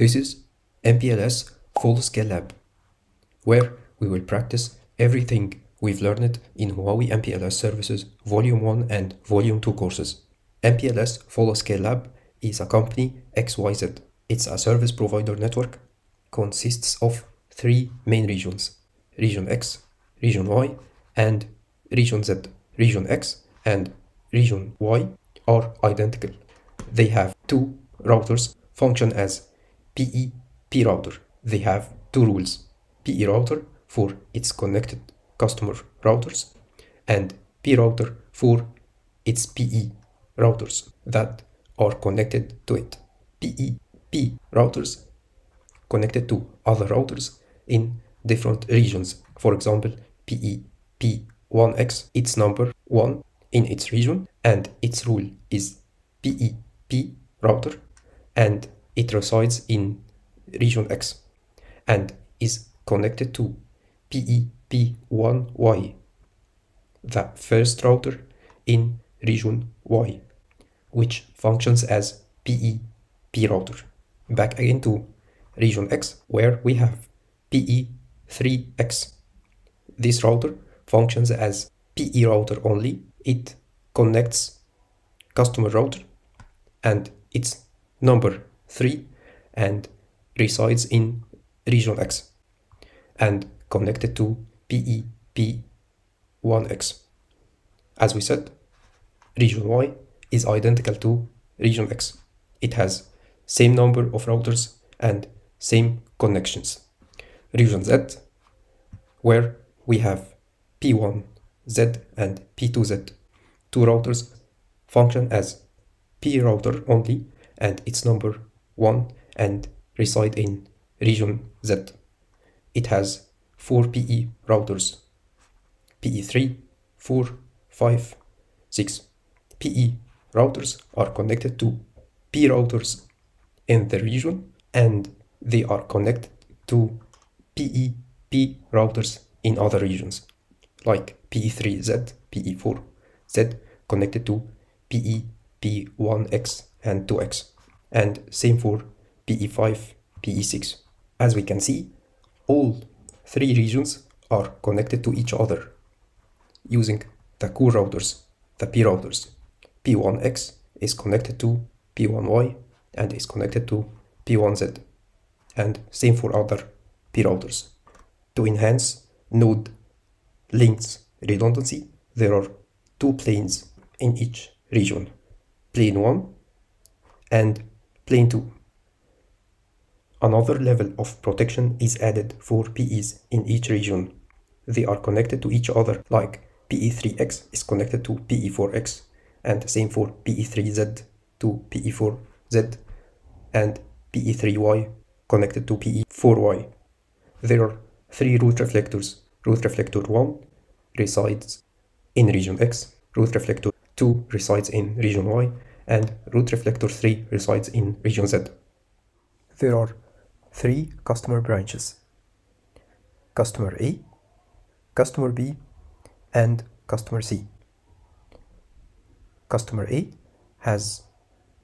This is MPLS Full Scale Lab, where we will practice everything we've learned in Huawei MPLS Services Volume 1 and Volume 2 courses. MPLS Full Scale Lab is a company XYZ. It's a service provider network, consists of three main regions, Region X, Region Y, and Region Z. Region X and Region Y are identical. They have two routers function as PE P router. They have two rules. PE router for its connected customer routers and P router for its PE routers that are connected to it. PE P routers connected to other routers in different regions. For example, PE P1X, its number 1 in its region, and its rule is PEP router, and it resides in region X and is connected to PEP1Y, the first router in region Y, which functions as PEP router. Back again to region X, where we have PE3X. This router functions as PE router only. It connects customer router and its number 3 and resides in region X and connected to PEP1X. As we said, region Y is identical to region X. It has same number of routers and same connections. Region Z, where we have P1Z and P2Z, two routers function as P router only and its number 1 and reside in region Z. It has 4 PE routers PE3, 4, 5, 6. PE routers are connected to P routers in the region and they are connected to PEP routers in other regions like PE3Z, PE4Z connected to PEP1X and 2X and same for PE5, PE6. As we can see, all three regions are connected to each other using the core routers, the P routers. P1X is connected to P1Y and is connected to P1Z and same for other P routers. To enhance node links redundancy, there are two planes in each region, plane 1 and plane 2. Another level of protection is added for PEs in each region. They are connected to each other like PE3X is connected to PE4X and same for PE3Z to PE4Z and PE3Y connected to PE4Y. There are three route reflectors. Route reflector 1 resides in region X, route reflector 2 resides in region Y, and route reflector 3 resides in region Z. There are three customer branches customer A, customer B, and customer C. Customer A has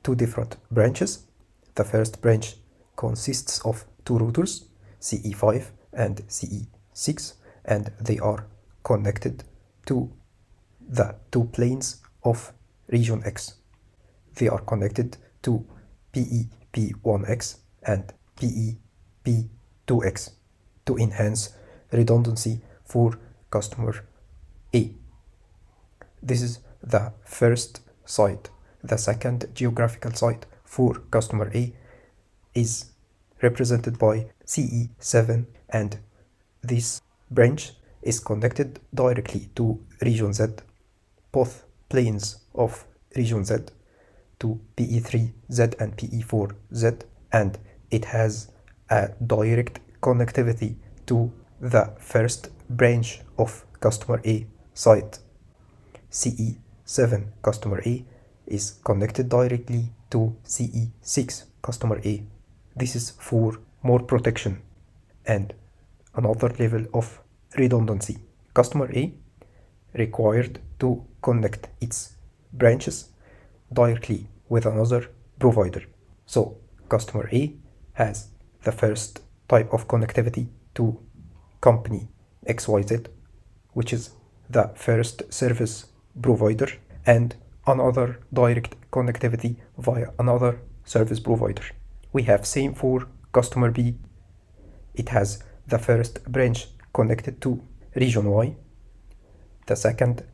two different branches. The first branch consists of two routers, CE5 and CE6, and they are connected to the two planes of region X. They are connected to PEP1X and PEP2X to enhance redundancy for customer A. This is the first site. The second geographical site for customer A is represented by CE7 and this branch is connected directly to region Z. Both planes of region Z to PE3Z and PE4Z and it has a direct connectivity to the first branch of customer A site. CE7 customer A is connected directly to CE6 customer A. This is for more protection and another level of redundancy. Customer A required to connect its branches directly with another provider. So customer A has the first type of connectivity to company XYZ, which is the first service provider, and another direct connectivity via another service provider. We have same for customer B. It has the first branch connected to region Y. The second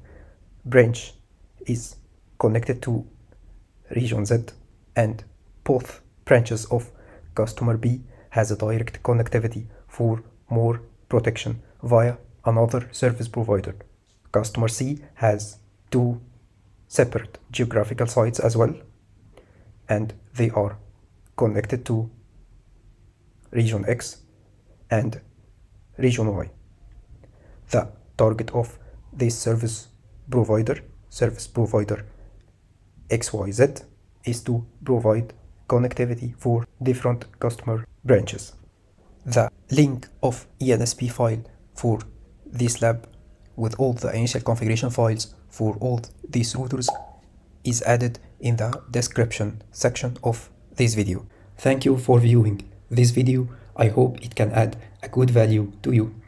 branch is connected to region Z and both branches of customer B has a direct connectivity for more protection via another service provider. Customer C has two separate geographical sites as well and they are connected to region X and region Y. The target of this service provider, service provider XYZ, is to provide connectivity for different customer branches. The link of ENSP file for this lab with all the initial configuration files for all these routers is added in the description section of this video. Thank you for viewing this video. I hope it can add a good value to you.